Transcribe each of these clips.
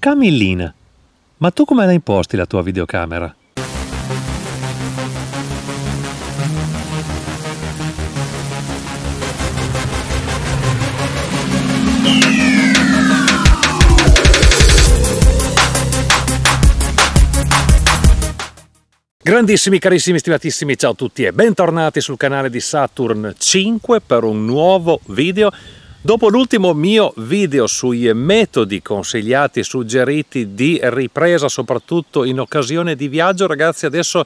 Camillina, ma tu come la imposti la tua videocamera? Grandissimi, carissimi, stimatissimi, ciao a tutti e bentornati sul canale di Saturn 5 per un nuovo video Dopo l'ultimo mio video sui metodi consigliati e suggeriti di ripresa, soprattutto in occasione di viaggio, ragazzi, adesso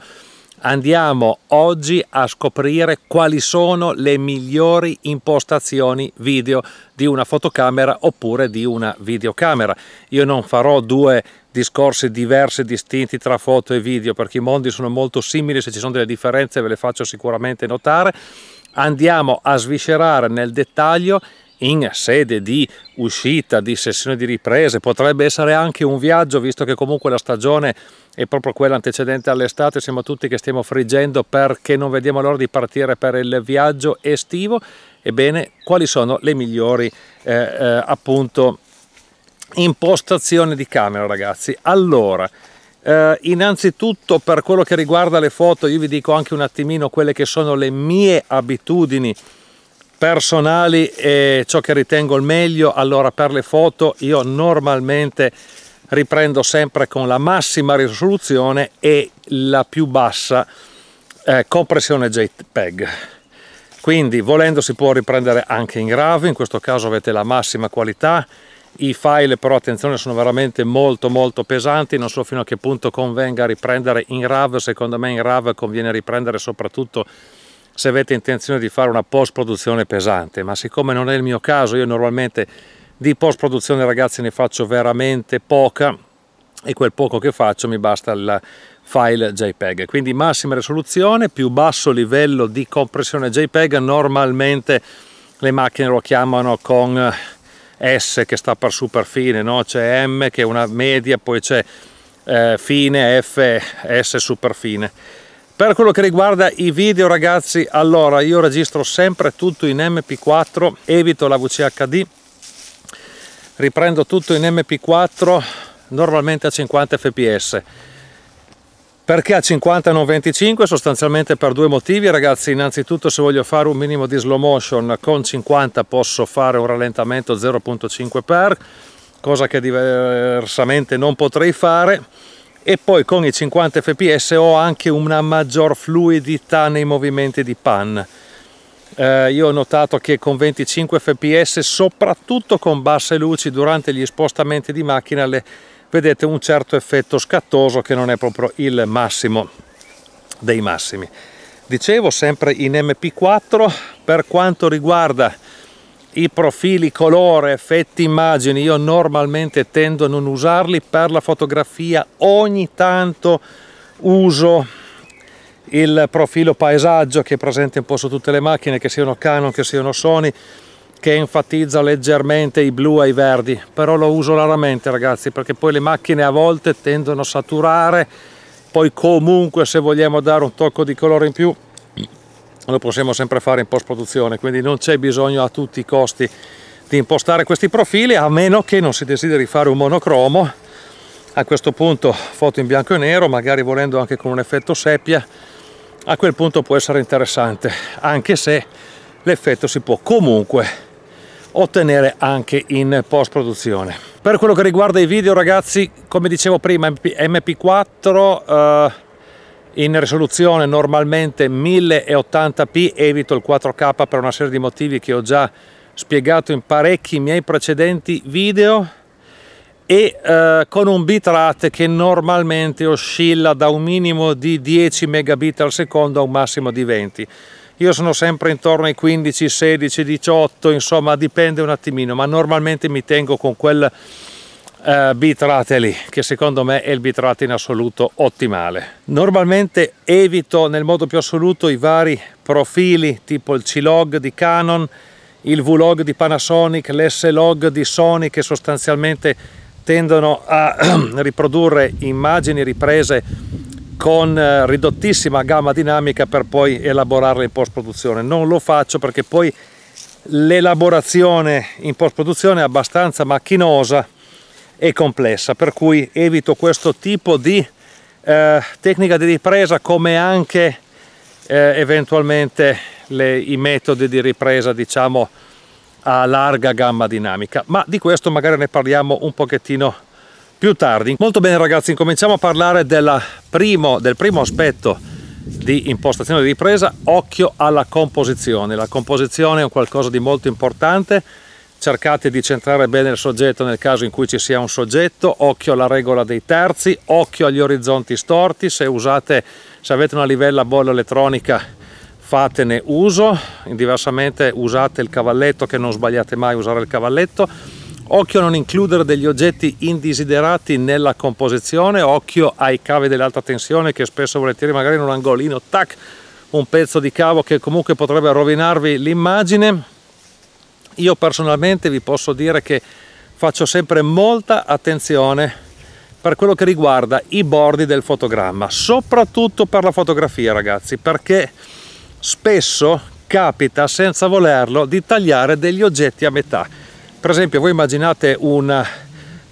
andiamo oggi a scoprire quali sono le migliori impostazioni video di una fotocamera oppure di una videocamera. Io non farò due discorsi diversi e distinti tra foto e video perché i mondi sono molto simili, se ci sono delle differenze ve le faccio sicuramente notare. Andiamo a sviscerare nel dettaglio in sede di uscita, di sessione di riprese, potrebbe essere anche un viaggio, visto che comunque la stagione è proprio quella antecedente all'estate, siamo tutti che stiamo friggendo perché non vediamo l'ora di partire per il viaggio estivo, ebbene quali sono le migliori eh, eh, appunto impostazioni di camera ragazzi? Allora, eh, innanzitutto per quello che riguarda le foto io vi dico anche un attimino quelle che sono le mie abitudini personali e ciò che ritengo il meglio allora per le foto io normalmente riprendo sempre con la massima risoluzione e la più bassa eh, compressione JPEG. Quindi volendo si può riprendere anche in RAW in questo caso avete la massima qualità. I file però attenzione sono veramente molto molto pesanti. Non so fino a che punto convenga riprendere in RAW secondo me in RAW conviene riprendere soprattutto se avete intenzione di fare una post produzione pesante ma siccome non è il mio caso io normalmente di post produzione ragazzi ne faccio veramente poca e quel poco che faccio mi basta il file JPEG quindi massima risoluzione più basso livello di compressione JPEG normalmente le macchine lo chiamano con S che sta per super fine no? c'è M che è una media poi c'è eh, fine F S super fine per quello che riguarda i video ragazzi, allora io registro sempre tutto in MP4, evito la VCHD, riprendo tutto in MP4 normalmente a 50 fps. Perché a 50 non 25? Sostanzialmente per due motivi ragazzi, innanzitutto se voglio fare un minimo di slow motion con 50 posso fare un rallentamento 0.5 per, cosa che diversamente non potrei fare e poi con i 50 fps ho anche una maggior fluidità nei movimenti di pan. Eh, io ho notato che con 25 fps soprattutto con basse luci durante gli spostamenti di macchina le, vedete un certo effetto scattoso che non è proprio il massimo dei massimi. Dicevo sempre in mp4 per quanto riguarda i profili colore, effetti immagini, io normalmente tendo a non usarli. Per la fotografia, ogni tanto uso il profilo paesaggio che è presente un po' su tutte le macchine, che siano Canon, che siano Sony, che enfatizza leggermente i blu e i verdi, però lo uso raramente ragazzi, perché poi le macchine a volte tendono a saturare, poi comunque se vogliamo dare un tocco di colore in più lo possiamo sempre fare in post produzione quindi non c'è bisogno a tutti i costi di impostare questi profili a meno che non si desideri fare un monocromo. A questo punto foto in bianco e nero magari volendo anche con un effetto seppia a quel punto può essere interessante anche se l'effetto si può comunque ottenere anche in post produzione per quello che riguarda i video ragazzi come dicevo prima mp4 eh, in risoluzione normalmente 1080p evito il 4k per una serie di motivi che ho già spiegato in parecchi miei precedenti video. E eh, con un bitrate che normalmente oscilla da un minimo di 10 megabit al secondo a un massimo di 20 io sono sempre intorno ai 15 16 18 insomma dipende un attimino ma normalmente mi tengo con quel uh, bitrate lì che secondo me è il bitrate in assoluto ottimale. Normalmente evito nel modo più assoluto i vari profili tipo il C-Log di Canon il V-Log di Panasonic l'S-Log di Sony che sostanzialmente tendono a riprodurre immagini riprese con eh, ridottissima gamma dinamica per poi elaborarle in post produzione non lo faccio perché poi l'elaborazione in post produzione è abbastanza macchinosa e complessa, per cui evito questo tipo di eh, tecnica di ripresa come anche eh, eventualmente le, i metodi di ripresa diciamo a larga gamma dinamica. Ma di questo magari ne parliamo un pochettino più tardi. Molto bene ragazzi incominciamo a parlare primo, del primo aspetto di impostazione di ripresa occhio alla composizione. La composizione è un qualcosa di molto importante cercate di centrare bene il soggetto nel caso in cui ci sia un soggetto, occhio alla regola dei terzi, occhio agli orizzonti storti, se, usate, se avete una livella bolla elettronica fatene uso, diversamente usate il cavalletto che non sbagliate mai a usare il cavalletto, occhio a non includere degli oggetti indesiderati nella composizione, occhio ai cavi dell'alta tensione che spesso volentieri magari in un angolino, tac, un pezzo di cavo che comunque potrebbe rovinarvi l'immagine, io personalmente vi posso dire che faccio sempre molta attenzione per quello che riguarda i bordi del fotogramma, soprattutto per la fotografia ragazzi, perché spesso capita senza volerlo di tagliare degli oggetti a metà. Per esempio voi immaginate un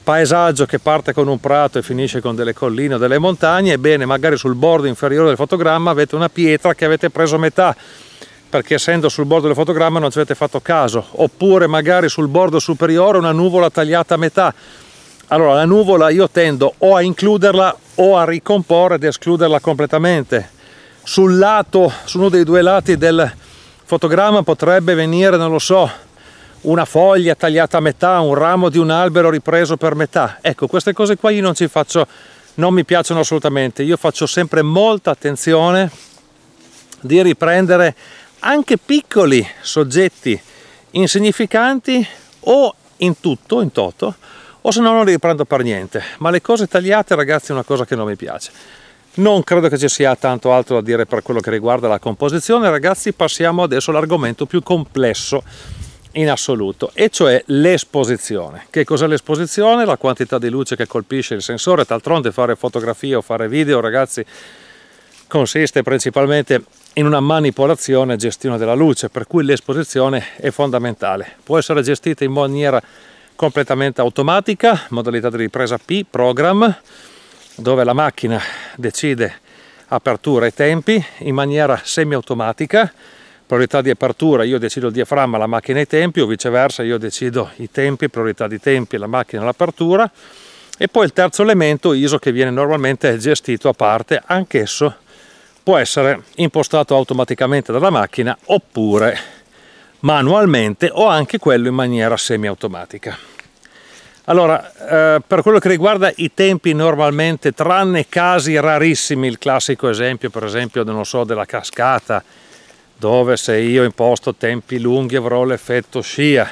paesaggio che parte con un prato e finisce con delle colline o delle montagne, ebbene magari sul bordo inferiore del fotogramma avete una pietra che avete preso a metà perché essendo sul bordo del fotogramma non ci avete fatto caso, oppure magari sul bordo superiore una nuvola tagliata a metà. Allora la nuvola io tendo o a includerla o a ricomporre ed escluderla completamente. Sul lato, su uno dei due lati del fotogramma potrebbe venire, non lo so, una foglia tagliata a metà, un ramo di un albero ripreso per metà. Ecco, queste cose qua io non ci faccio, non mi piacciono assolutamente. Io faccio sempre molta attenzione di riprendere anche piccoli soggetti insignificanti o in tutto, in toto, o se no non li riprendo per niente. Ma le cose tagliate, ragazzi, è una cosa che non mi piace. Non credo che ci sia tanto altro da dire per quello che riguarda la composizione. Ragazzi, passiamo adesso all'argomento più complesso in assoluto, e cioè l'esposizione. Che cos'è l'esposizione? La quantità di luce che colpisce il sensore. D'altronde fare fotografie o fare video, ragazzi, consiste principalmente in una manipolazione e gestione della luce, per cui l'esposizione è fondamentale. Può essere gestita in maniera completamente automatica, modalità di ripresa P, program, dove la macchina decide apertura e tempi, in maniera semi-automatica, priorità di apertura io decido il diaframma, la macchina i tempi, o viceversa io decido i tempi, priorità di tempi, la macchina l'apertura, e poi il terzo elemento ISO che viene normalmente gestito a parte, anch'esso può essere impostato automaticamente dalla macchina oppure manualmente o anche quello in maniera semi-automatica. Allora, eh, per quello che riguarda i tempi normalmente, tranne casi rarissimi, il classico esempio per esempio, non so, della cascata, dove se io imposto tempi lunghi avrò l'effetto scia,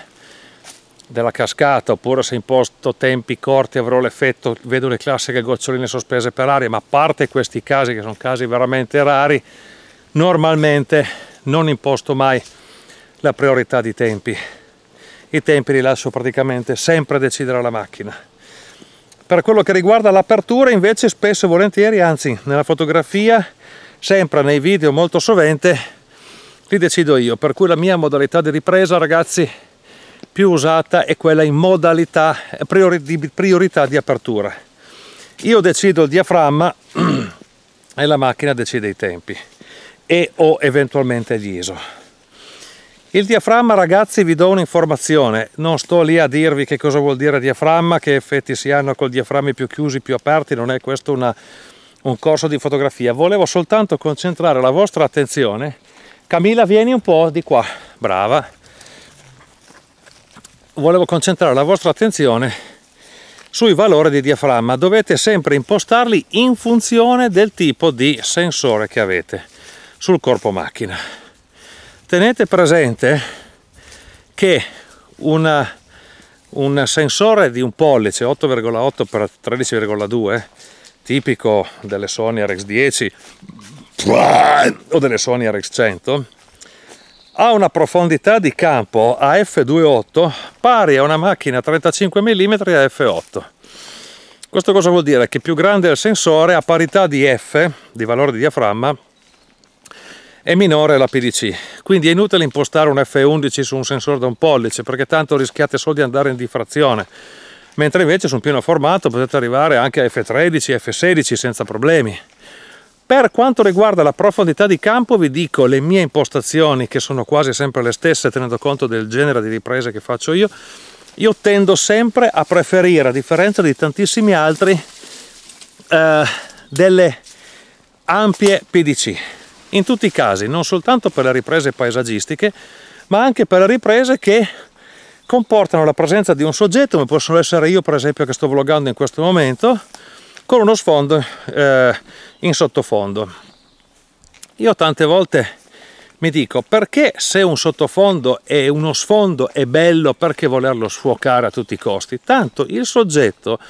della cascata oppure se imposto tempi corti avrò l'effetto, vedo le classiche goccioline sospese per aria, ma a parte questi casi che sono casi veramente rari, normalmente non imposto mai la priorità di tempi. I tempi li lascio praticamente sempre decidere alla macchina. Per quello che riguarda l'apertura invece spesso e volentieri, anzi nella fotografia, sempre nei video molto sovente, li decido io, per cui la mia modalità di ripresa ragazzi più usata è quella in modalità priorità di apertura. Io decido il diaframma e la macchina decide i tempi e o eventualmente gli ISO. Il diaframma ragazzi vi do un'informazione, non sto lì a dirvi che cosa vuol dire diaframma, che effetti si hanno col diaframmi più chiusi, più aperti, non è questo una, un corso di fotografia, volevo soltanto concentrare la vostra attenzione. Camilla vieni un po' di qua, brava volevo concentrare la vostra attenzione sui valori di diaframma. Dovete sempre impostarli in funzione del tipo di sensore che avete sul corpo macchina. Tenete presente che una, un sensore di un pollice 8,8 x 13,2 tipico delle Sony RX10 o delle Sony RX100 ha una profondità di campo a f2.8 pari a una macchina 35 mm a f8. Questo cosa vuol dire? Che più grande è il sensore, a parità di f, di valore di diaframma, è minore la PDC. Quindi è inutile impostare un F11 su un sensore da un pollice, perché tanto rischiate solo di andare in diffrazione. mentre invece sul pieno formato potete arrivare anche a F13, F16 senza problemi. Per quanto riguarda la profondità di campo vi dico le mie impostazioni che sono quasi sempre le stesse tenendo conto del genere di riprese che faccio io. Io tendo sempre a preferire, a differenza di tantissimi altri, eh, delle ampie PDC. In tutti i casi, non soltanto per le riprese paesaggistiche, ma anche per le riprese che comportano la presenza di un soggetto, come possono essere io per esempio che sto vloggando in questo momento, con uno sfondo eh, in sottofondo. Io tante volte mi dico perché se un sottofondo e uno sfondo è bello perché volerlo sfocare a tutti i costi? Tanto il soggetto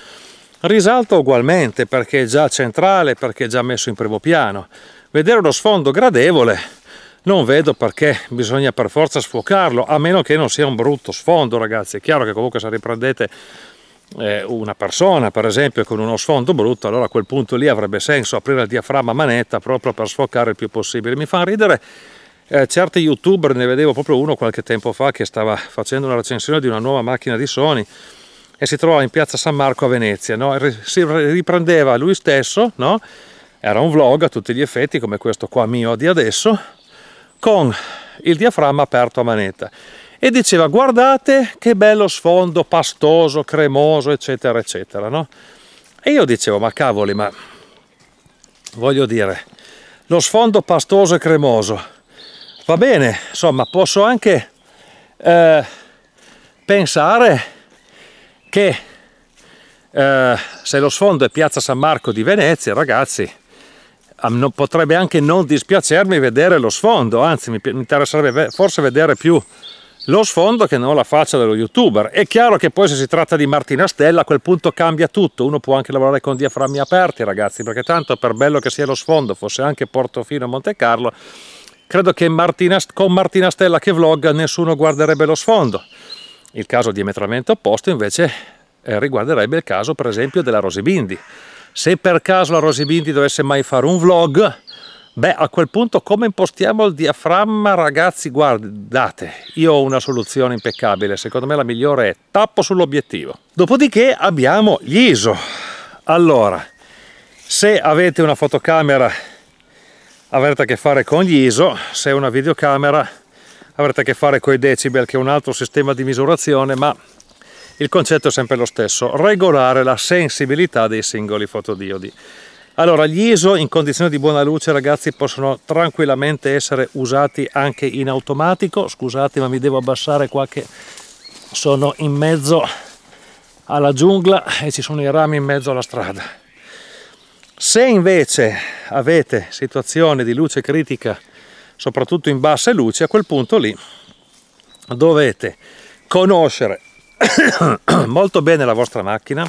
risalta ugualmente perché è già centrale, perché è già messo in primo piano. Vedere uno sfondo gradevole non vedo perché bisogna per forza sfocarlo, a meno che non sia un brutto sfondo ragazzi. È chiaro che comunque se riprendete una persona per esempio con uno sfondo brutto allora a quel punto lì avrebbe senso aprire il diaframma a manetta proprio per sfocare il più possibile mi fa ridere eh, certi youtuber ne vedevo proprio uno qualche tempo fa che stava facendo una recensione di una nuova macchina di Sony e si trovava in piazza San Marco a Venezia no? si riprendeva lui stesso no? era un vlog a tutti gli effetti come questo qua mio di adesso con il diaframma aperto a manetta e diceva guardate che bello sfondo pastoso, cremoso, eccetera, eccetera, no? E io dicevo, ma cavoli, ma voglio dire, lo sfondo pastoso e cremoso, va bene, insomma, posso anche eh, pensare che eh, se lo sfondo è Piazza San Marco di Venezia, ragazzi, potrebbe anche non dispiacermi vedere lo sfondo, anzi mi interesserebbe forse vedere più lo sfondo che non la faccia dello youtuber. È chiaro che poi se si tratta di Martina Stella a quel punto cambia tutto, uno può anche lavorare con diaframmi aperti ragazzi, perché tanto per bello che sia lo sfondo, fosse anche Portofino e Monte Carlo, credo che Martina, con Martina Stella che vlogga nessuno guarderebbe lo sfondo. Il caso diametralmente opposto invece eh, riguarderebbe il caso per esempio della Rosibindi. Se per caso la Rosibindi dovesse mai fare un vlog, Beh, a quel punto come impostiamo il diaframma, ragazzi? Guardate, io ho una soluzione impeccabile, secondo me la migliore è tappo sull'obiettivo. Dopodiché abbiamo gli ISO. Allora, se avete una fotocamera avrete a che fare con gli ISO, se una videocamera avrete a che fare con i decibel che è un altro sistema di misurazione, ma il concetto è sempre lo stesso, regolare la sensibilità dei singoli fotodiodi. Allora, gli ISO in condizioni di buona luce, ragazzi, possono tranquillamente essere usati anche in automatico. Scusate, ma mi devo abbassare qua che sono in mezzo alla giungla e ci sono i rami in mezzo alla strada. Se invece avete situazioni di luce critica, soprattutto in basse luci, a quel punto lì dovete conoscere molto bene la vostra macchina,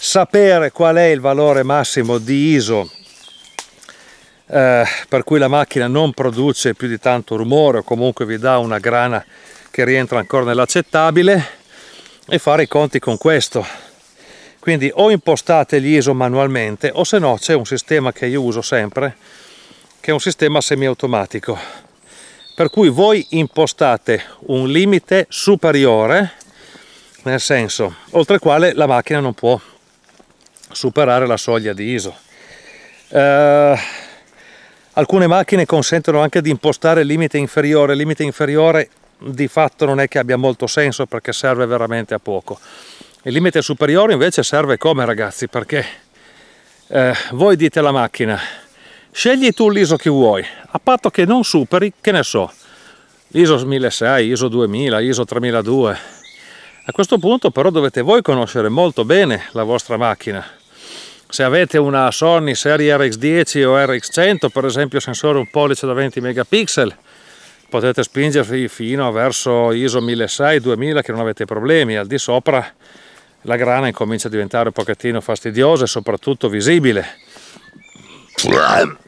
sapere qual è il valore massimo di ISO eh, per cui la macchina non produce più di tanto rumore o comunque vi dà una grana che rientra ancora nell'accettabile e fare i conti con questo. Quindi o impostate gli ISO manualmente o se no c'è un sistema che io uso sempre che è un sistema semiautomatico. Per cui voi impostate un limite superiore nel senso oltre il quale la macchina non può superare la soglia di ISO. Eh, alcune macchine consentono anche di impostare il limite inferiore, il limite inferiore di fatto non è che abbia molto senso perché serve veramente a poco. Il limite superiore invece serve come ragazzi perché eh, voi dite alla macchina scegli tu l'ISO che vuoi, a patto che non superi, che ne so, ISO 1006, ISO 2000, ISO 3002. A questo punto però dovete voi conoscere molto bene la vostra macchina. Se avete una Sony serie RX10 o RX100 per esempio sensore un pollice da 20 megapixel potete spingervi fino verso ISO 1600-2000 che non avete problemi. Al di sopra la grana incomincia a diventare un pochettino fastidiosa e soprattutto visibile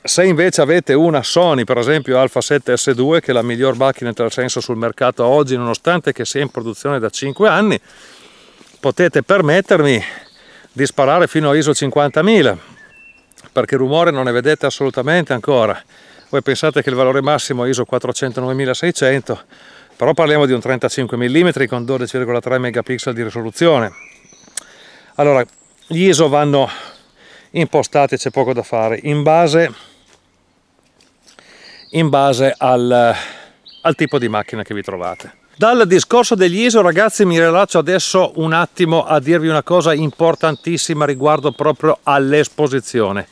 se invece avete una Sony per esempio Alpha 7 S2 che è la miglior macchina in tal senso sul mercato oggi nonostante che sia in produzione da 5 anni potete permettermi di sparare fino a ISO 50.000 perché rumore non ne vedete assolutamente ancora. Voi pensate che il valore massimo è ISO 409.600 però parliamo di un 35 mm con 12,3 megapixel di risoluzione. Allora gli ISO vanno impostati c'è poco da fare. In base in base al, al tipo di macchina che vi trovate. Dal discorso degli ISO ragazzi mi rilaccio adesso un attimo a dirvi una cosa importantissima riguardo proprio all'esposizione.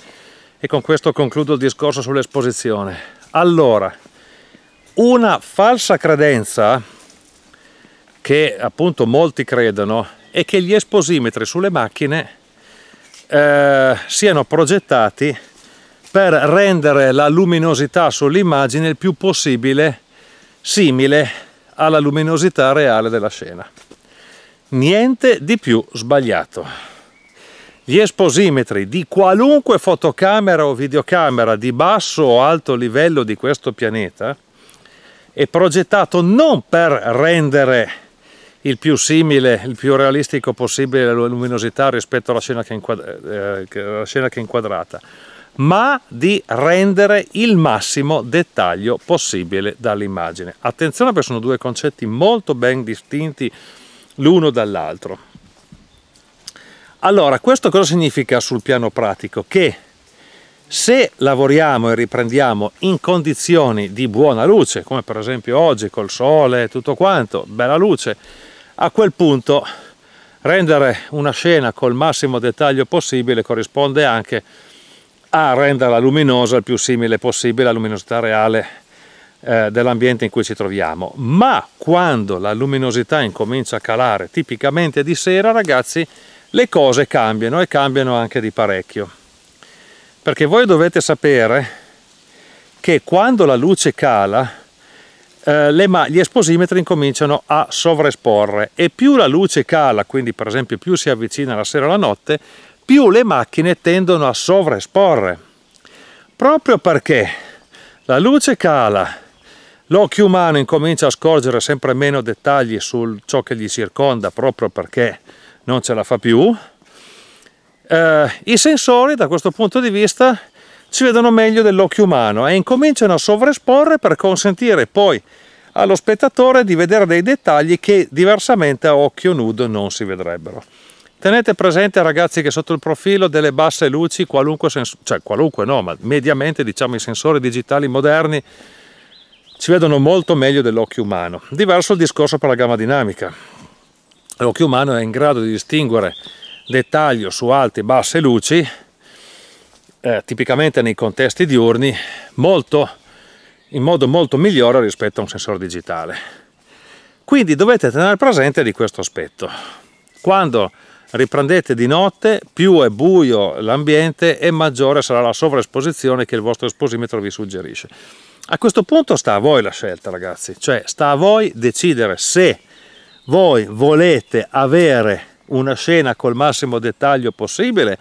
E con questo concludo il discorso sull'esposizione. Allora una falsa credenza che appunto molti credono è che gli esposimetri sulle macchine eh, siano progettati per rendere la luminosità sull'immagine il più possibile simile alla luminosità reale della scena. Niente di più sbagliato. Gli esposimetri di qualunque fotocamera o videocamera di basso o alto livello di questo pianeta è progettato non per rendere il più simile, il più realistico possibile la luminosità rispetto alla scena che è, eh, scena che è inquadrata, ma di rendere il massimo dettaglio possibile dall'immagine. Attenzione perché sono due concetti molto ben distinti l'uno dall'altro. Allora, questo cosa significa sul piano pratico? Che se lavoriamo e riprendiamo in condizioni di buona luce, come per esempio oggi col sole e tutto quanto, bella luce, a quel punto rendere una scena col massimo dettaglio possibile corrisponde anche a renderla luminosa il più simile possibile alla luminosità reale eh, dell'ambiente in cui ci troviamo. Ma quando la luminosità incomincia a calare, tipicamente di sera, ragazzi, le cose cambiano e cambiano anche di parecchio. Perché voi dovete sapere che quando la luce cala, eh, gli esposimetri incominciano a sovraesporre e più la luce cala, quindi per esempio più si avvicina la sera alla notte, più le macchine tendono a sovraesporre. Proprio perché la luce cala, l'occhio umano incomincia a scorgere sempre meno dettagli su ciò che gli circonda proprio perché non ce la fa più, eh, i sensori da questo punto di vista ci vedono meglio dell'occhio umano e incominciano a sovraesporre per consentire poi allo spettatore di vedere dei dettagli che diversamente a occhio nudo non si vedrebbero. Tenete presente ragazzi che sotto il profilo delle basse luci, qualunque, cioè qualunque no, ma mediamente diciamo i sensori digitali moderni ci vedono molto meglio dell'occhio umano. Diverso il discorso per la gamma dinamica. L'occhio umano è in grado di distinguere dettaglio su alte e basse luci, eh, tipicamente nei contesti diurni, molto, in modo molto migliore rispetto a un sensore digitale. Quindi dovete tenere presente di questo aspetto. Quando riprendete di notte, più è buio l'ambiente e maggiore sarà la sovraesposizione che il vostro esposimetro vi suggerisce. A questo punto sta a voi la scelta ragazzi, cioè sta a voi decidere se voi volete avere una scena col massimo dettaglio possibile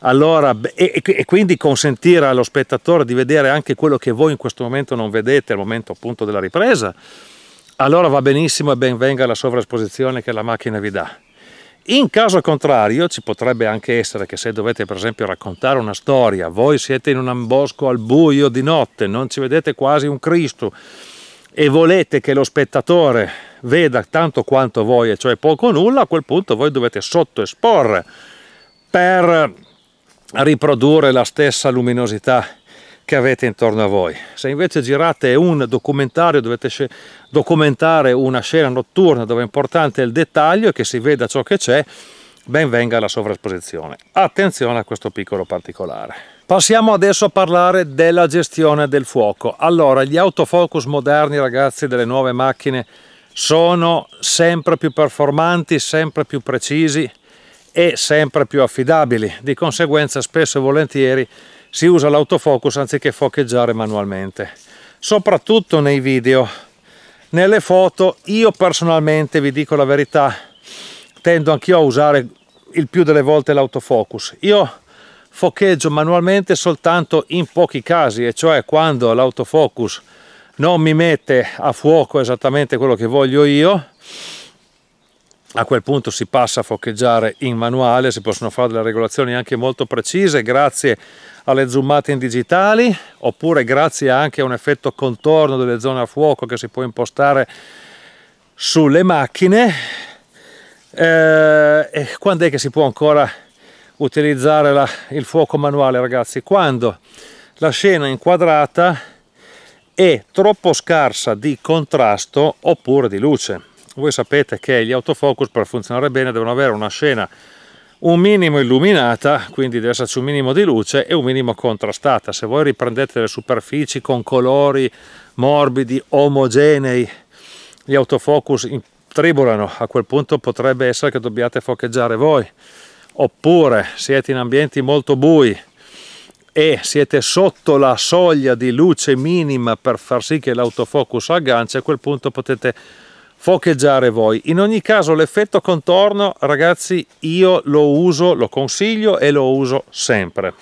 allora, e, e, quindi consentire allo spettatore di vedere anche quello che voi in questo momento non vedete al momento appunto della ripresa, allora va benissimo e ben venga la sovraesposizione che la macchina vi dà. In caso contrario ci potrebbe anche essere che se dovete per esempio raccontare una storia, voi siete in un bosco al buio di notte, non ci vedete quasi un Cristo e volete che lo spettatore veda tanto quanto voi, e cioè poco o nulla, a quel punto voi dovete sottoesporre per riprodurre la stessa luminosità che avete intorno a voi. Se invece girate un documentario, dovete documentare una scena notturna dove è importante il dettaglio e che si veda ciò che c'è, ben venga la sovraesposizione. Attenzione a questo piccolo particolare. Passiamo adesso a parlare della gestione del fuoco. Allora, gli autofocus moderni, ragazzi, delle nuove macchine sono sempre più performanti, sempre più precisi e sempre più affidabili. Di conseguenza, spesso e volentieri si usa l'autofocus anziché focheggiare manualmente. Soprattutto nei video. Nelle foto io personalmente vi dico la verità tendo anch'io a usare il più delle volte l'autofocus. Io focheggio manualmente soltanto in pochi casi e cioè quando l'autofocus non mi mette a fuoco esattamente quello che voglio io a quel punto si passa a focheggiare in manuale, si possono fare delle regolazioni anche molto precise grazie alle zoomate in digitali oppure grazie anche a un effetto contorno delle zone a fuoco che si può impostare sulle macchine Eh, quando è che si può ancora utilizzare la, il fuoco manuale ragazzi? Quando la scena inquadrata è troppo scarsa di contrasto oppure di luce. Voi sapete che gli autofocus per funzionare bene devono avere una scena un minimo illuminata, quindi deve esserci un minimo di luce e un minimo contrastata. Se voi riprendete le superfici con colori morbidi, omogenei, gli autofocus tribolano, a quel punto potrebbe essere che dobbiate focheggiare voi. Oppure siete in ambienti molto bui e siete sotto la soglia di luce minima per far sì che l'autofocus agganci, a quel punto potete focheggiare voi. In ogni caso l'effetto contorno, ragazzi, io lo uso, lo consiglio e lo uso sempre.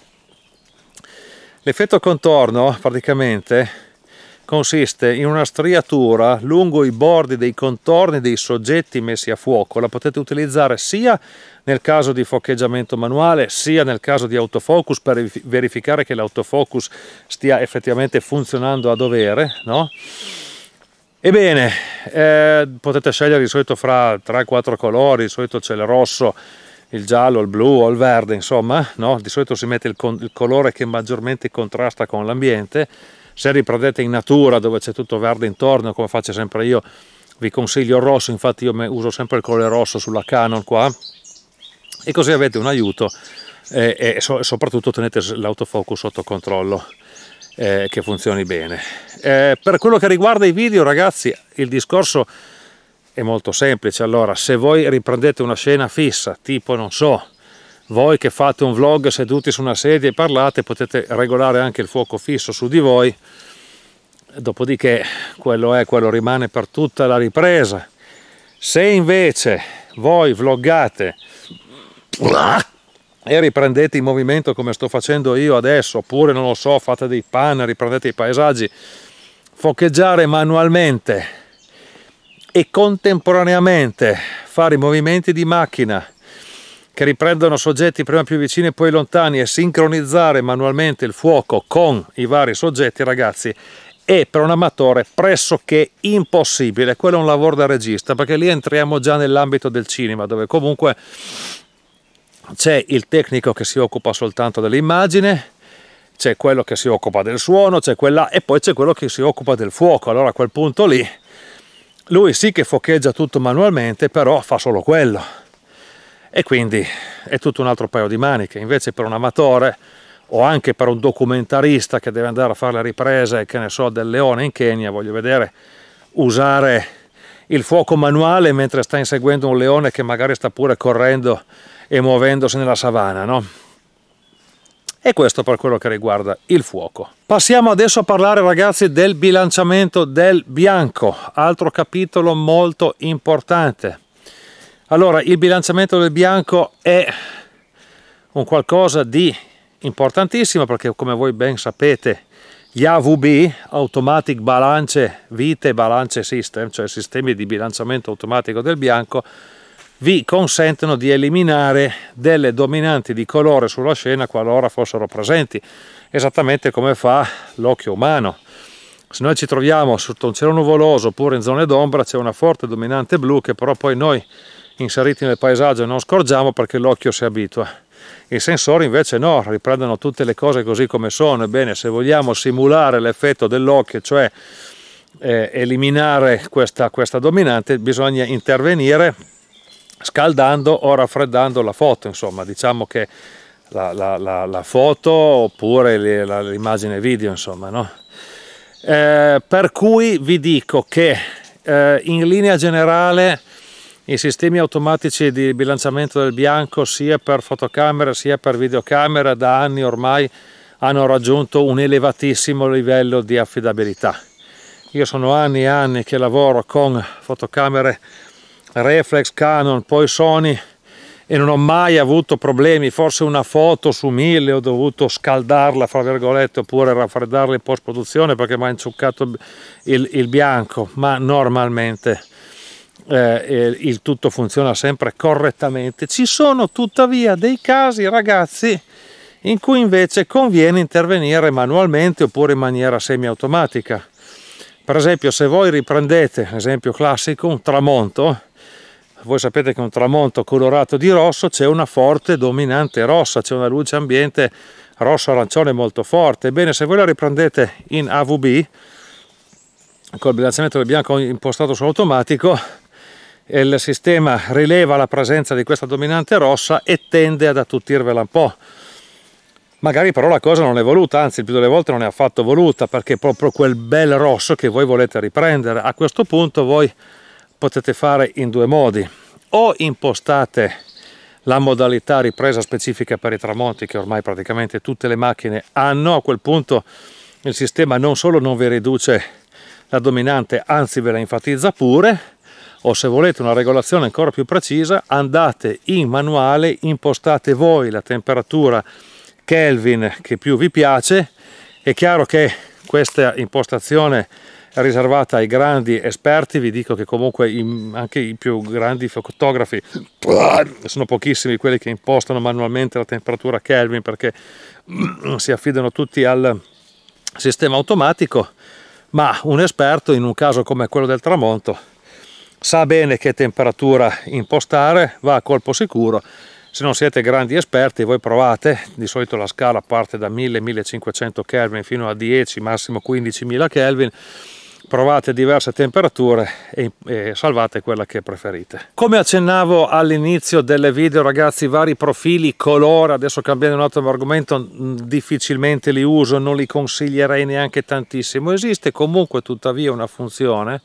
L'effetto contorno praticamente consiste in una striatura lungo i bordi dei contorni dei soggetti messi a fuoco. La potete utilizzare sia nel caso di focheggiamento manuale sia nel caso di autofocus per verificare che l'autofocus stia effettivamente funzionando a dovere, no? Ebbene, eh, potete scegliere di solito fra 3-4 colori, di solito c'è il rosso, il giallo, il blu o il verde, insomma, no? di solito si mette il, il colore che maggiormente contrasta con l'ambiente. Se riprendete in natura dove c'è tutto verde intorno, come faccio sempre io, vi consiglio il rosso, infatti io uso sempre il colore rosso sulla Canon qua, e così avete un aiuto eh, e so soprattutto tenete l'autofocus sotto controllo eh, che funzioni bene. Eh, per quello che riguarda i video ragazzi il discorso è molto semplice, allora se voi riprendete una scena fissa, tipo non so, voi che fate un vlog seduti su una sedia e parlate potete regolare anche il fuoco fisso su di voi, dopodiché quello è, quello rimane per tutta la ripresa. Se invece voi vloggate e riprendete il movimento come sto facendo io adesso, oppure non lo so, fate dei pan, riprendete i paesaggi, focheggiare manualmente e contemporaneamente fare i movimenti di macchina che riprendono soggetti prima più vicini e poi lontani e sincronizzare manualmente il fuoco con i vari soggetti, ragazzi, è per un amatore pressoché impossibile. Quello è un lavoro da regista, perché lì entriamo già nell'ambito del cinema, dove comunque c'è il tecnico che si occupa soltanto dell'immagine, c'è quello che si occupa del suono, c'è quella e poi c'è quello che si occupa del fuoco. Allora a quel punto lì lui sì che focheggia tutto manualmente, però fa solo quello. E quindi è tutto un altro paio di maniche. Invece per un amatore o anche per un documentarista che deve andare a fare le riprese, che ne so, del leone in Kenya, voglio vedere usare il fuoco manuale mentre sta inseguendo un leone che magari sta pure correndo e muovendosi nella savana, no? E questo per quello che riguarda il fuoco. Passiamo adesso a parlare ragazzi del bilanciamento del bianco, altro capitolo molto importante. Allora, il bilanciamento del bianco è un qualcosa di importantissimo perché come voi ben sapete gli AVB, Automatic Balance Vite Balance System, cioè sistemi di bilanciamento automatico del bianco, vi consentono di eliminare delle dominanti di colore sulla scena qualora fossero presenti, esattamente come fa l'occhio umano. Se noi ci troviamo sotto un cielo nuvoloso oppure in zone d'ombra c'è una forte dominante blu che però poi noi inseriti nel paesaggio non scorgiamo perché l'occhio si abitua. I sensori invece no, riprendono tutte le cose così come sono. Ebbene, se vogliamo simulare l'effetto dell'occhio, cioè eh, eliminare questa, questa dominante, bisogna intervenire scaldando o raffreddando la foto, insomma, diciamo che la, la, la, la foto oppure l'immagine video, insomma, no? eh, per cui vi dico che eh, in linea generale i sistemi automatici di bilanciamento del bianco sia per fotocamera sia per videocamera da anni ormai hanno raggiunto un elevatissimo livello di affidabilità. Io sono anni e anni che lavoro con fotocamere reflex, Canon, poi Sony e non ho mai avuto problemi, forse una foto su mille ho dovuto scaldarla fra virgolette oppure raffreddarla in post produzione perché mi ha inciuccato il, il bianco, ma normalmente eh, il tutto funziona sempre correttamente. Ci sono tuttavia dei casi ragazzi in cui invece conviene intervenire manualmente oppure in maniera semiautomatica. Per esempio se voi riprendete, esempio classico, un tramonto, voi sapete che un tramonto colorato di rosso c'è una forte dominante rossa, c'è una luce ambiente rosso-arancione molto forte. Ebbene, se voi la riprendete in AVB, col bilanciamento del bianco impostato sull'automatico, il sistema rileva la presenza di questa dominante rossa e tende ad attuttirvela un po'. Magari però la cosa non è voluta, anzi più delle volte non è affatto voluta perché è proprio quel bel rosso che voi volete riprendere. A questo punto voi potete fare in due modi. O impostate la modalità ripresa specifica per i tramonti che ormai praticamente tutte le macchine hanno, a quel punto il sistema non solo non vi riduce la dominante, anzi ve la enfatizza pure, o se volete una regolazione ancora più precisa andate in manuale, impostate voi la temperatura Kelvin che più vi piace, è chiaro che questa impostazione riservata ai grandi esperti, vi dico che comunque anche i più grandi fotografi sono pochissimi quelli che impostano manualmente la temperatura Kelvin perché si affidano tutti al sistema automatico, ma un esperto in un caso come quello del tramonto sa bene che temperatura impostare, va a colpo sicuro. Se non siete grandi esperti voi provate, di solito la scala parte da 1000-1500 Kelvin fino a 10, massimo 15.000 Kelvin, provate diverse temperature e, e, salvate quella che preferite. Come accennavo all'inizio delle video ragazzi, vari profili, colore, adesso cambiando un altro argomento, difficilmente li uso, non li consiglierei neanche tantissimo. Esiste comunque tuttavia una funzione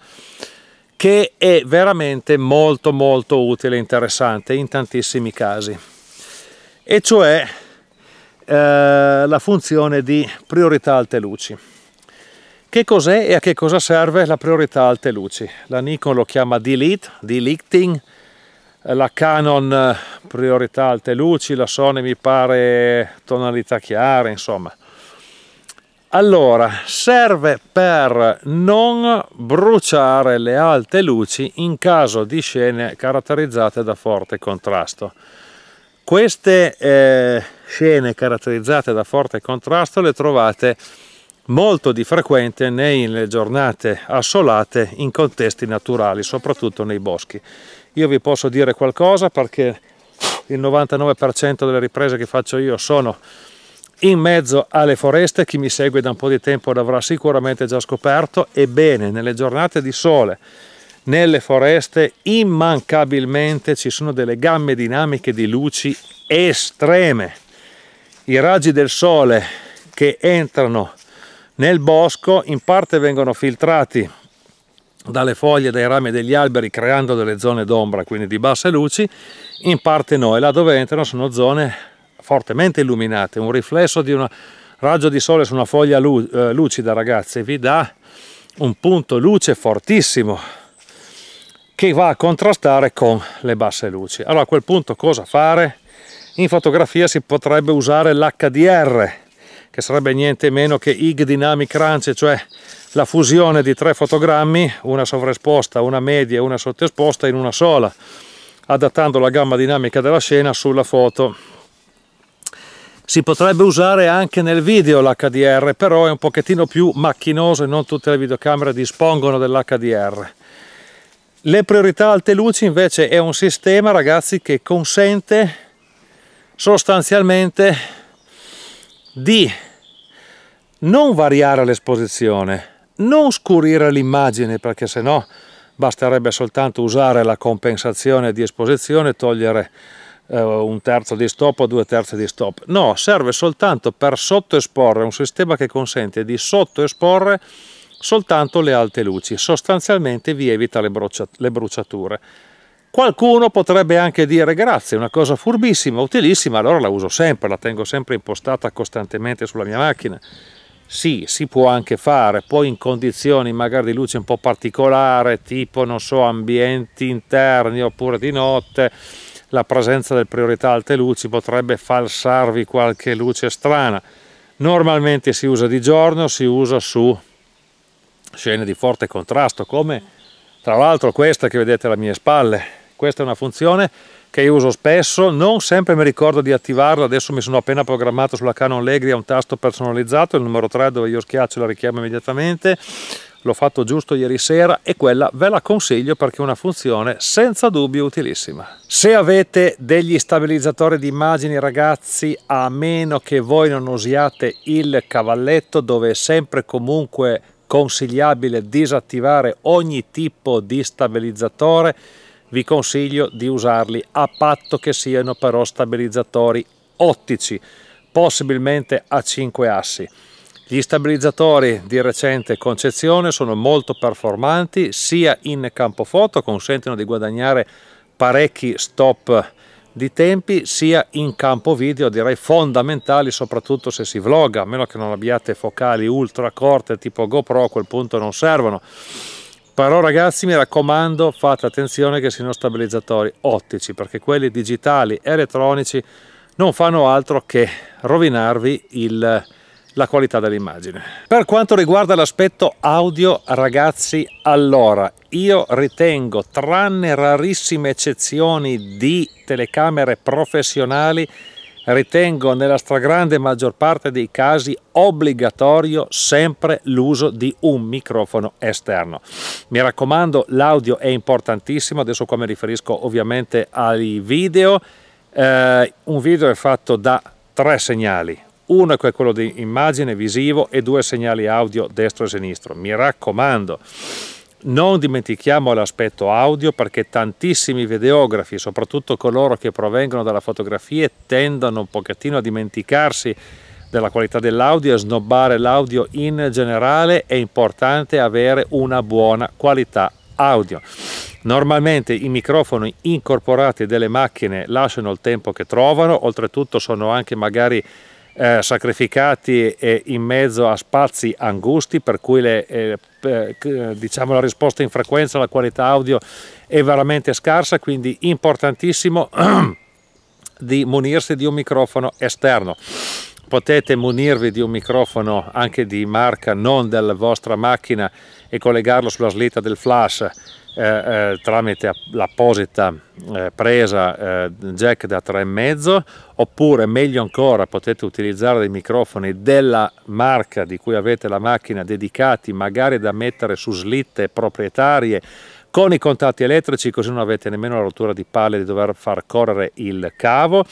che è veramente molto molto utile e interessante in tantissimi casi e cioè eh, la funzione di priorità alte luci che cos'è e a che cosa serve la priorità alte luci? La Nikon lo chiama delete, deleting la Canon eh, priorità alte luci la Sony mi pare tonalità chiare insomma. Allora, serve per non bruciare le alte luci in caso di scene caratterizzate da forte contrasto. Queste eh, scene caratterizzate da forte contrasto le trovate molto di frequente nelle giornate assolate in contesti naturali, soprattutto nei boschi. Io vi posso dire qualcosa perché il 99% delle riprese che faccio io sono in mezzo alle foreste, chi mi segue da un po' di tempo l'avrà sicuramente già scoperto, ebbene nelle giornate di sole, nelle foreste immancabilmente ci sono delle gamme dinamiche di luci estreme. I raggi del sole che entrano nel bosco in parte vengono filtrati dalle foglie, dai rami degli alberi creando delle zone d'ombra, quindi di basse luci, in parte no, e là dove entrano sono zone fortemente illuminate, un riflesso di un raggio di sole su una foglia lu eh, lucida ragazzi vi dà un punto luce fortissimo che va a contrastare con le basse luci. Allora a quel punto cosa fare? In fotografia si potrebbe usare l'HDR che sarebbe niente meno che IG Dynamic Range, cioè la fusione di tre fotogrammi, una sovraesposta, una media e una sottoesposta in una sola, adattando la gamma dinamica della scena sulla foto si potrebbe usare anche nel video l'HDR, però è un pochettino più macchinoso e non tutte le videocamere dispongono dell'HDR. Le priorità alte luci invece è un sistema, ragazzi, che consente sostanzialmente di non variare l'esposizione, non scurire l'immagine perché se no basterebbe soltanto usare la compensazione di esposizione, togliere eh, un terzo di stop o due terzi di stop. No, serve soltanto per sottoesporre, un sistema che consente di sottoesporre soltanto le alte luci, sostanzialmente vi evita le, le bruciature. Qualcuno potrebbe anche dire grazie, è una cosa furbissima, utilissima, allora la uso sempre, la tengo sempre impostata costantemente sulla mia macchina. Sì, si può anche fare, poi in condizioni magari di luce un po' particolare, tipo, non so, ambienti interni oppure di notte, la presenza del priorità alte luci potrebbe falsarvi qualche luce strana. Normalmente si usa di giorno, si usa su scene di forte contrasto, come tra l'altro questa che vedete alle mie spalle. Questa è una funzione che io uso spesso, non sempre mi ricordo di attivarla, adesso mi sono appena programmato sulla Canon Legri un tasto personalizzato, il numero 3 dove io schiaccio la richiamo immediatamente, l'ho fatto giusto ieri sera e quella ve la consiglio perché è una funzione senza dubbio utilissima. Se avete degli stabilizzatori di immagini ragazzi, a meno che voi non usiate il cavalletto dove è sempre comunque consigliabile disattivare ogni tipo di stabilizzatore, vi consiglio di usarli a patto che siano però stabilizzatori ottici, possibilmente a 5 assi. Gli stabilizzatori di recente concezione sono molto performanti sia in campo foto, consentono di guadagnare parecchi stop di tempi sia in campo video direi fondamentali soprattutto se si vlogga a meno che non abbiate focali ultra corte tipo GoPro a quel punto non servono però ragazzi mi raccomando fate attenzione che siano stabilizzatori ottici perché quelli digitali elettronici non fanno altro che rovinarvi il, la qualità dell'immagine. Per quanto riguarda l'aspetto audio, ragazzi, allora io ritengo, tranne rarissime eccezioni di telecamere professionali, ritengo nella stragrande maggior parte dei casi obbligatorio sempre l'uso di un microfono esterno. Mi raccomando, l'audio è importantissimo, adesso mi riferisco ovviamente ai video. Eh, un video è fatto da tre segnali, uno è quello di immagine visivo e due segnali audio destro e sinistro. Mi raccomando, non dimentichiamo l'aspetto audio perché tantissimi videografi, soprattutto coloro che provengono dalle fotografie, tendono un pochettino a dimenticarsi della qualità dell'audio e snobbare l'audio in generale. È importante avere una buona qualità audio. Normalmente i microfoni incorporati delle macchine lasciano il tempo che trovano, oltretutto sono anche magari eh, sacrificati eh, in mezzo a spazi angusti per cui le, eh, diciamo la risposta in frequenza, la qualità audio è veramente scarsa, quindi importantissimo di munirsi di un microfono esterno. Potete munirvi di un microfono anche di marca non della vostra macchina e collegarlo sulla slitta del flash eh, eh, tramite l'apposita eh, presa eh, jack da 3,5 oppure meglio ancora potete utilizzare dei microfoni della marca di cui avete la macchina dedicati magari da mettere su slitte proprietarie con i contatti elettrici così non avete nemmeno la rottura di palle di dover far correre il cavo.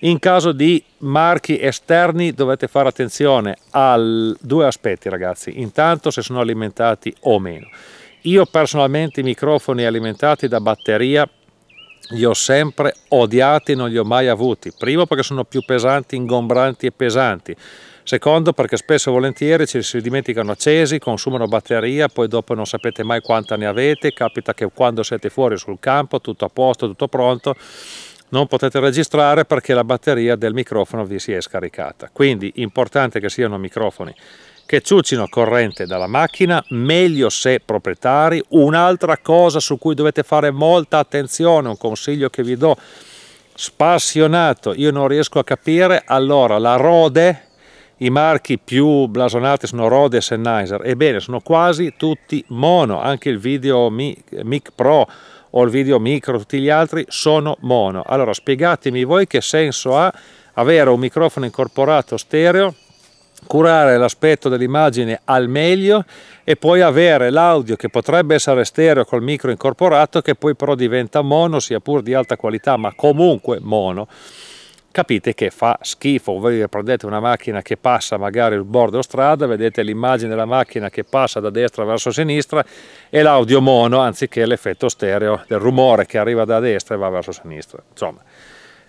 In caso di marchi esterni dovete fare attenzione a due aspetti ragazzi. Intanto se sono alimentati o meno io personalmente i microfoni alimentati da batteria li ho sempre odiati, non li ho mai avuti. Primo perché sono più pesanti, ingombranti e pesanti. Secondo perché spesso e volentieri ci si dimenticano accesi, consumano batteria, poi dopo non sapete mai quanta ne avete, capita che quando siete fuori sul campo, tutto a posto, tutto pronto, non potete registrare perché la batteria del microfono vi si è scaricata. Quindi importante che siano microfoni che ciuccino corrente dalla macchina, meglio se proprietari. Un'altra cosa su cui dovete fare molta attenzione, un consiglio che vi do spassionato, io non riesco a capire, allora la Rode, i marchi più blasonati sono Rode e Sennheiser, ebbene sono quasi tutti mono, anche il video Mic Pro o il video micro, tutti gli altri sono mono. Allora spiegatemi voi che senso ha avere un microfono incorporato stereo curare l'aspetto dell'immagine al meglio e poi avere l'audio che potrebbe essere stereo col micro incorporato che poi però diventa mono sia pur di alta qualità ma comunque mono. Capite che fa schifo. Voi prendete una macchina che passa magari sul bordo strada vedete l'immagine della macchina che passa da destra verso sinistra e l'audio mono anziché l'effetto stereo del rumore che arriva da destra e va verso sinistra. Insomma.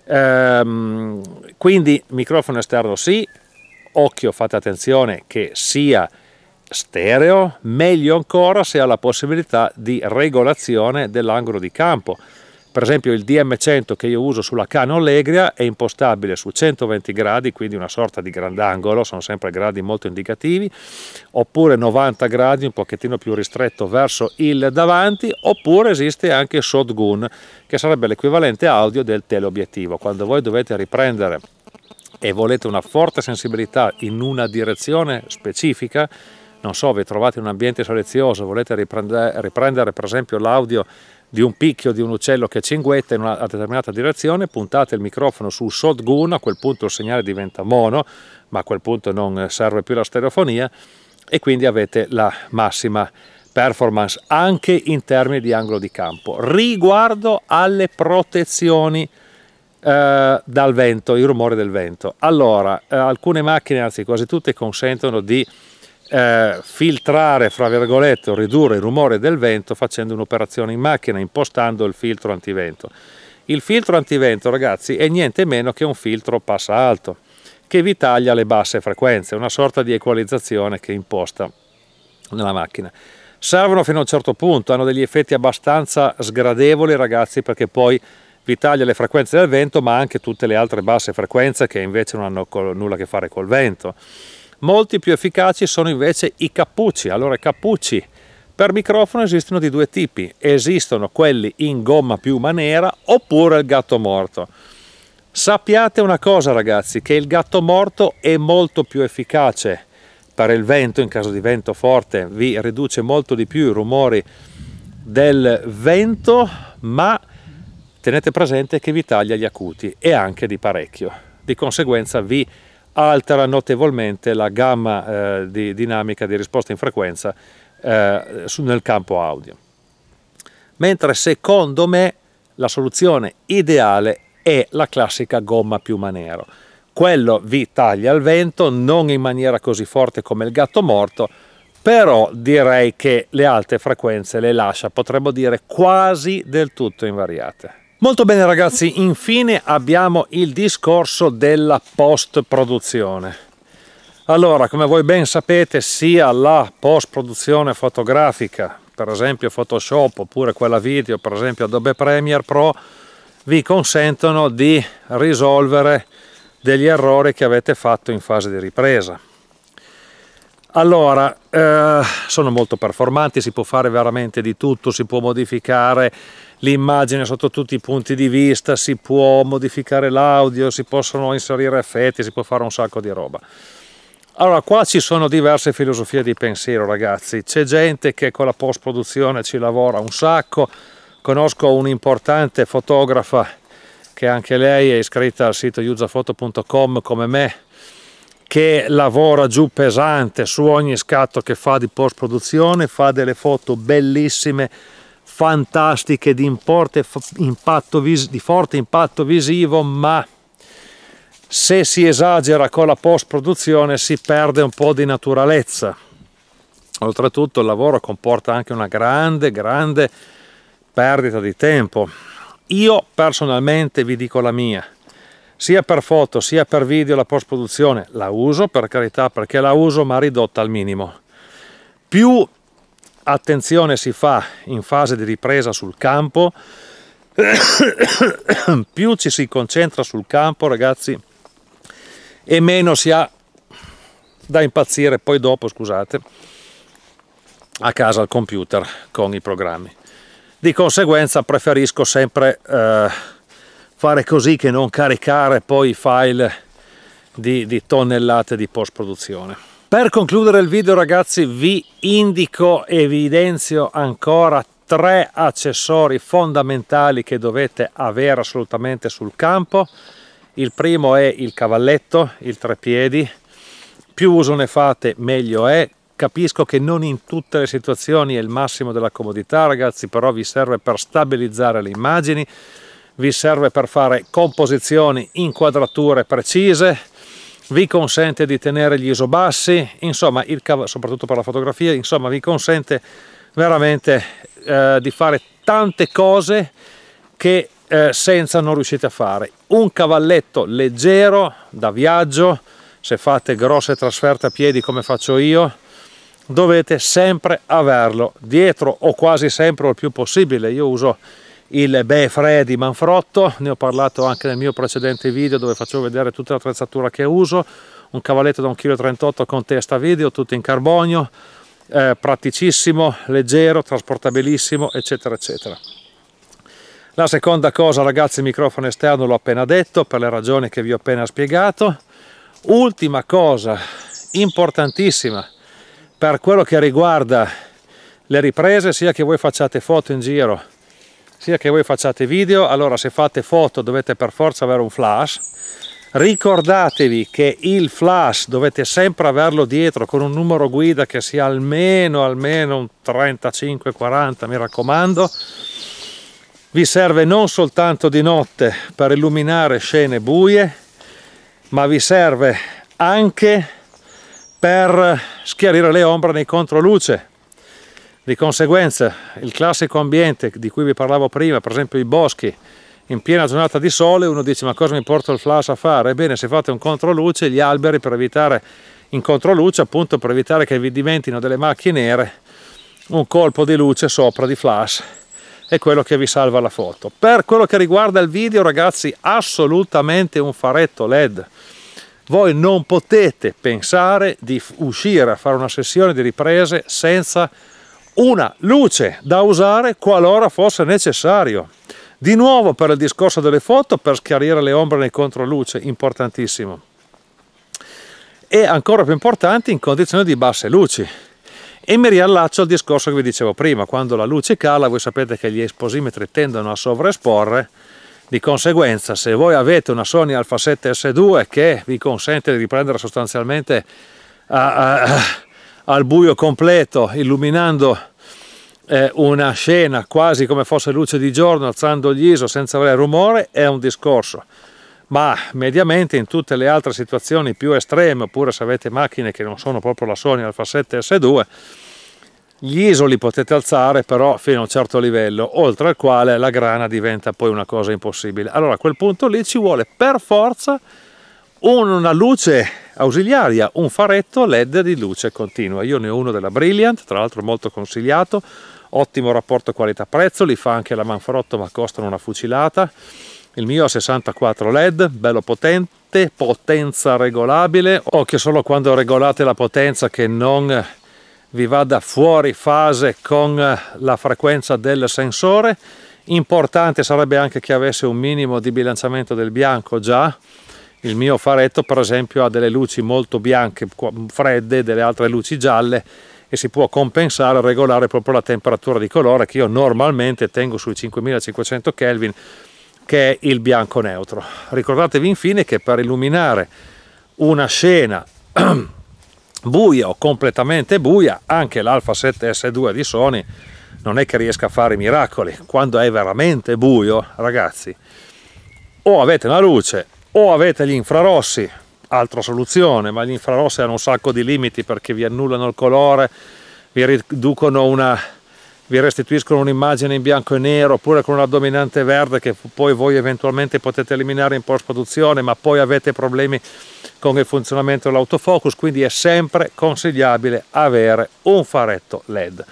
Ehm, quindi microfono esterno sì occhio fate attenzione che sia stereo, meglio ancora se ha la possibilità di regolazione dell'angolo di campo. Per esempio il DM100 che io uso sulla Canon Legria è impostabile su 120 gradi, quindi una sorta di grandangolo, sono sempre gradi molto indicativi, oppure 90 gradi, un pochettino più ristretto verso il davanti, oppure esiste anche Shotgun, che sarebbe l'equivalente audio del teleobiettivo. Quando voi dovete riprendere e volete una forte sensibilità in una direzione specifica, non so, vi trovate in un ambiente silenzioso, volete riprendere, riprendere per esempio l'audio di un picchio di un uccello che cinguetta in una determinata direzione, puntate il microfono sul shotgun, a quel punto il segnale diventa mono, ma a quel punto non serve più la stereofonia, e quindi avete la massima performance anche in termini di angolo di campo. Riguardo alle protezioni eh, dal vento, il rumore del vento. Allora, eh, alcune macchine, anzi quasi tutte, consentono di eh, filtrare, fra virgolette, o ridurre il rumore del vento facendo un'operazione in macchina, impostando il filtro antivento. Il filtro antivento, ragazzi, è niente meno che un filtro passa alto, che vi taglia le basse frequenze, una sorta di equalizzazione che imposta nella macchina. Servono fino a un certo punto, hanno degli effetti abbastanza sgradevoli, ragazzi, perché poi vi taglia le frequenze del vento, ma anche tutte le altre basse frequenze che invece non hanno nulla a che fare col vento. Molti più efficaci sono invece i cappucci. Allora, i cappucci per microfono esistono di due tipi. Esistono quelli in gomma piuma nera oppure il gatto morto. Sappiate una cosa ragazzi, che il gatto morto è molto più efficace per il vento, in caso di vento forte vi riduce molto di più i rumori del vento, ma tenete presente che vi taglia gli acuti e anche di parecchio. Di conseguenza vi altera notevolmente la gamma eh, di dinamica di risposta in frequenza eh, nel campo audio. Mentre secondo me la soluzione ideale è la classica gomma piuma nero. Quello vi taglia il vento, non in maniera così forte come il gatto morto, però direi che le alte frequenze le lascia, potremmo dire, quasi del tutto invariate. Molto bene ragazzi, infine abbiamo il discorso della post-produzione. Allora, come voi ben sapete, sia la post-produzione fotografica, per esempio Photoshop, oppure quella video, per esempio Adobe Premiere Pro, vi consentono di risolvere degli errori che avete fatto in fase di ripresa. Allora, eh, sono molto performanti, si può fare veramente di tutto, si può modificare l'immagine sotto tutti i punti di vista, si può modificare l'audio, si possono inserire effetti, si può fare un sacco di roba. Allora, qua ci sono diverse filosofie di pensiero, ragazzi. C'è gente che con la post-produzione ci lavora un sacco. Conosco un'importante fotografa che anche lei è iscritta al sito usafoto.com come me, che lavora giù pesante su ogni scatto che fa di post produzione, fa delle foto bellissime, fantastiche, di, impatto, di forte impatto visivo, ma se si esagera con la post produzione si perde un po' di naturalezza. Oltretutto il lavoro comporta anche una grande, grande perdita di tempo. Io personalmente vi dico la mia, sia per foto sia per video la post produzione la uso per carità perché la uso ma ridotta al minimo più attenzione si fa in fase di ripresa sul campo. Più ci si concentra sul campo ragazzi e meno si ha da impazzire poi dopo scusate a casa al computer con i programmi. Di conseguenza preferisco sempre eh, fare così che non caricare poi i file di, di tonnellate di post produzione per concludere il video ragazzi vi indico e evidenzio ancora tre accessori fondamentali che dovete avere assolutamente sul campo. Il primo è il cavalletto il treppiedi più uso ne fate meglio è. Capisco che non in tutte le situazioni è il massimo della comodità ragazzi però vi serve per stabilizzare le immagini vi serve per fare composizioni, inquadrature precise, vi consente di tenere gli isobassi, insomma, il soprattutto per la fotografia, insomma, vi consente veramente eh, di fare tante cose che eh, senza non riuscite a fare. Un cavalletto leggero da viaggio, se fate grosse trasferte a piedi come faccio io, dovete sempre averlo dietro o quasi sempre o il più possibile. Io uso il Befre di Manfrotto, ne ho parlato anche nel mio precedente video dove facevo vedere tutta l'attrezzatura che uso, un cavalletto da 1,38 kg con testa video, tutto in carbonio, eh, praticissimo, leggero, trasportabilissimo, eccetera, eccetera. La seconda cosa ragazzi, il microfono esterno l'ho appena detto per le ragioni che vi ho appena spiegato. Ultima cosa importantissima per quello che riguarda le riprese, sia che voi facciate foto in giro sia che voi facciate video allora se fate foto dovete per forza avere un flash. Ricordatevi che il flash dovete sempre averlo dietro con un numero guida che sia almeno almeno un 35-40 mi raccomando. Vi serve non soltanto di notte per illuminare scene buie ma vi serve anche per schiarire le ombre nei controluce di conseguenza il classico ambiente di cui vi parlavo prima per esempio i boschi in piena giornata di sole uno dice ma cosa mi porta il flash a fare? Ebbene se fate un controluce gli alberi per evitare in controluce appunto per evitare che vi diventino delle macchie nere un colpo di luce sopra di flash è quello che vi salva la foto. Per quello che riguarda il video ragazzi assolutamente un faretto led voi non potete pensare di uscire a fare una sessione di riprese senza una luce da usare qualora fosse necessario di nuovo per il discorso delle foto, per schiarire le ombre nei controluce, importantissimo. E ancora più importante in condizioni di basse luci. E mi riallaccio al discorso che vi dicevo prima, quando la luce cala voi sapete che gli esposimetri tendono a sovraesporre, di conseguenza se voi avete una Sony Alpha 7 S2 che vi consente di riprendere sostanzialmente a, a, a, al buio completo, illuminando eh, una scena quasi come fosse luce di giorno alzando gli ISO senza avere rumore è un discorso. Ma mediamente in tutte le altre situazioni più estreme oppure se avete macchine che non sono proprio la Sony Alpha 7 S2 gli ISO li potete alzare però fino a un certo livello oltre al quale la grana diventa poi una cosa impossibile. Allora a quel punto lì ci vuole per forza una luce ausiliaria un faretto led di luce continua. Io ne ho uno della Brilliant tra l'altro molto consigliato ottimo rapporto qualità-prezzo, li fa anche la Manfrotto ma costano una fucilata. Il mio ha 64 LED, bello potente, potenza regolabile, occhio solo quando regolate la potenza che non vi vada fuori fase con la frequenza del sensore. Importante sarebbe anche che avesse un minimo di bilanciamento del bianco già, il mio faretto per esempio ha delle luci molto bianche, fredde, delle altre luci gialle e si può compensare, regolare proprio la temperatura di colore che io normalmente tengo sui 5500 Kelvin che è il bianco neutro. Ricordatevi infine che per illuminare una scena buia o completamente buia anche l'Alpha 7S2 di Sony non è che riesca a fare miracoli quando è veramente buio ragazzi o avete una luce o avete gli infrarossi altra soluzione, ma gli infrarossi hanno un sacco di limiti perché vi annullano il colore, vi riducono una vi restituiscono un'immagine in bianco e nero oppure con una dominante verde che poi voi eventualmente potete eliminare in post produzione ma poi avete problemi con il funzionamento dell'autofocus quindi è sempre consigliabile avere un faretto led.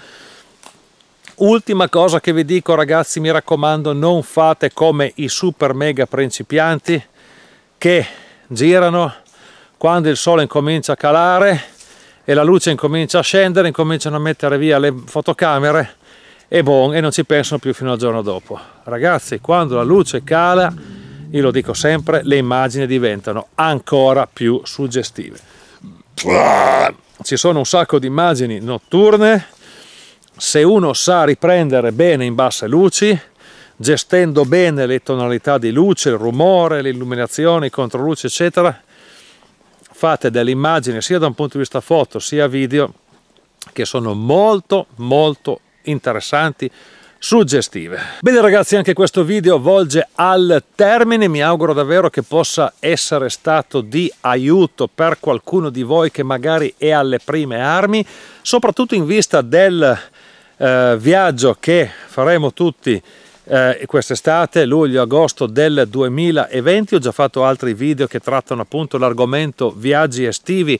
Ultima cosa che vi dico ragazzi mi raccomando non fate come i super mega principianti che girano quando il sole incomincia a calare e la luce incomincia a scendere, incominciano a mettere via le fotocamere e bon, e non ci pensano più fino al giorno dopo. Ragazzi, quando la luce cala, io lo dico sempre, le immagini diventano ancora più suggestive. Ci sono un sacco di immagini notturne, se uno sa riprendere bene in basse luci, gestendo bene le tonalità di luce, il rumore, l'illuminazione, i controluci, eccetera, fate delle immagini sia da un punto di vista foto sia video che sono molto molto interessanti suggestive. Bene ragazzi anche questo video volge al termine, mi auguro davvero che possa essere stato di aiuto per qualcuno di voi che magari è alle prime armi, soprattutto in vista del eh, viaggio che faremo tutti eh, quest'estate, luglio-agosto del 2020. Ho già fatto altri video che trattano appunto l'argomento viaggi estivi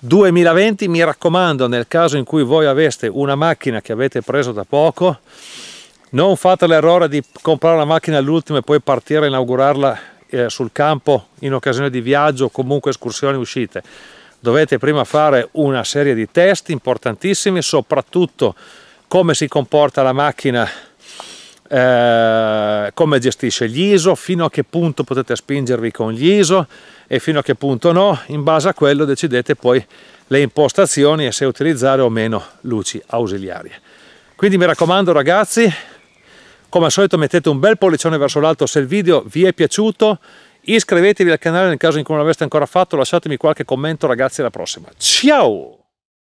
2020. Mi raccomando, nel caso in cui voi aveste una macchina che avete preso da poco, non fate l'errore di comprare la macchina all'ultimo e poi partire a inaugurarla eh, sul campo in occasione di viaggio o comunque escursioni uscite. Dovete prima fare una serie di test importantissimi, soprattutto come si comporta la macchina eh, come gestisce gli ISO, fino a che punto potete spingervi con gli ISO e fino a che punto no, in base a quello decidete poi le impostazioni e se utilizzare o meno luci ausiliarie. Quindi mi raccomando ragazzi, come al solito mettete un bel pollicione verso l'alto se il video vi è piaciuto, iscrivetevi al canale nel caso in cui non l'aveste ancora fatto, lasciatemi qualche commento ragazzi alla prossima. Ciao!